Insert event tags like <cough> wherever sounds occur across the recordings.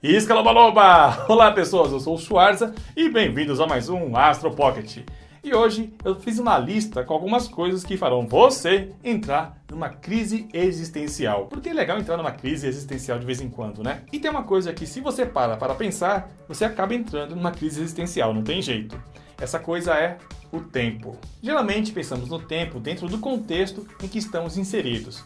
Isca Loba Loba! <laughs> Olá pessoas, eu sou o Schwarza e bem-vindos a mais um Astro Pocket. E hoje eu fiz uma lista com algumas coisas que farão você entrar numa crise existencial. Porque é legal entrar numa crise existencial de vez em quando, né? E tem uma coisa que se você para para pensar, você acaba entrando numa crise existencial, não tem jeito. Essa coisa é o tempo. Geralmente pensamos no tempo dentro do contexto em que estamos inseridos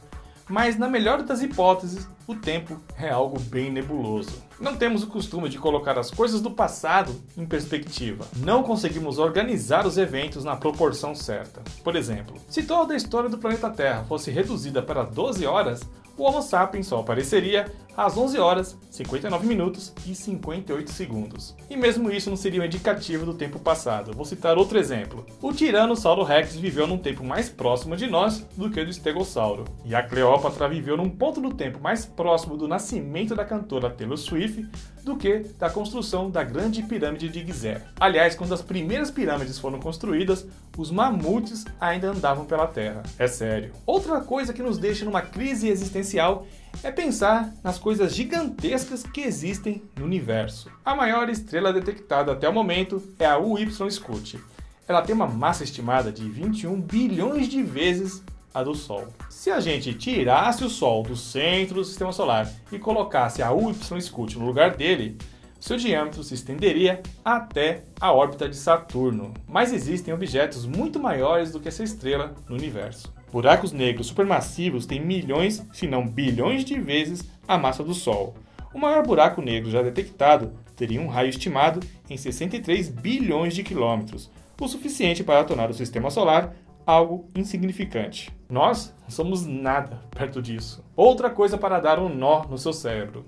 mas na melhor das hipóteses, o tempo é algo bem nebuloso. Não temos o costume de colocar as coisas do passado em perspectiva. Não conseguimos organizar os eventos na proporção certa. Por exemplo, se toda a história do planeta Terra fosse reduzida para 12 horas, o Homo sapiens só apareceria às 11 horas, 59 minutos e 58 segundos. E mesmo isso não seria um indicativo do tempo passado. Vou citar outro exemplo. O Tiranossauro Rex viveu num tempo mais próximo de nós do que do Estegossauro. E a Cleópatra viveu num ponto do tempo mais próximo do nascimento da cantora Taylor Swift do que da construção da grande pirâmide de Gizé. Aliás, quando as primeiras pirâmides foram construídas, os mamutes ainda andavam pela Terra. É sério. Outra coisa que nos deixa numa crise existencial é pensar nas coisas gigantescas que existem no universo. A maior estrela detectada até o momento é a UY Scout. Ela tem uma massa estimada de 21 bilhões de vezes a do Sol. Se a gente tirasse o Sol do centro do sistema solar e colocasse a UY Scout no lugar dele, seu diâmetro se estenderia até a órbita de Saturno. Mas existem objetos muito maiores do que essa estrela no universo. Buracos negros supermassivos têm milhões, se não bilhões de vezes a massa do Sol. O maior buraco negro já detectado teria um raio estimado em 63 bilhões de quilômetros, o suficiente para tornar o sistema solar algo insignificante. Nós não somos nada perto disso. Outra coisa para dar um nó no seu cérebro.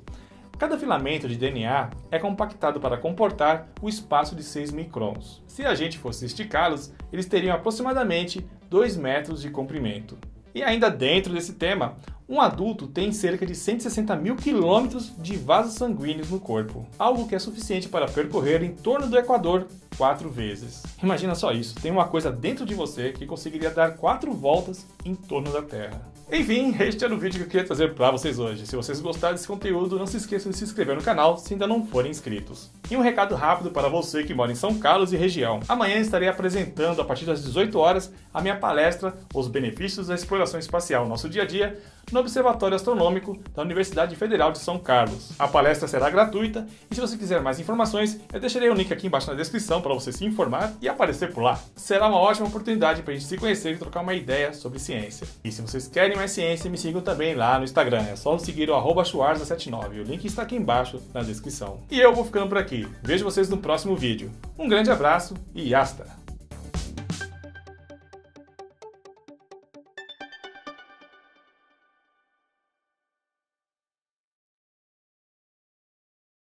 Cada filamento de DNA é compactado para comportar o espaço de 6 microns. Se a gente fosse esticá-los, eles teriam aproximadamente 2 metros de comprimento. E ainda dentro desse tema, um adulto tem cerca de 160 mil quilômetros de vasos sanguíneos no corpo, algo que é suficiente para percorrer em torno do Equador quatro vezes. Imagina só isso, tem uma coisa dentro de você que conseguiria dar quatro voltas em torno da Terra. Enfim, este era o vídeo que eu queria trazer para vocês hoje. Se vocês gostaram desse conteúdo, não se esqueçam de se inscrever no canal se ainda não forem inscritos. E um recado rápido para você que mora em São Carlos e região. Amanhã estarei apresentando, a partir das 18 horas, a minha palestra Os Benefícios da Exploração Espacial, nosso dia a dia, no Observatório Astronômico da Universidade Federal de São Carlos. A palestra será gratuita e se você quiser mais informações, eu deixarei o link aqui embaixo na descrição para você se informar e aparecer por lá. Será uma ótima oportunidade para a gente se conhecer e trocar uma ideia sobre ciência. E se vocês querem mais ciência, me sigam também lá no Instagram. É só seguir o arroba 79 O link está aqui embaixo na descrição. E eu vou ficando por aqui. Vejo vocês no próximo vídeo. Um grande abraço e hasta!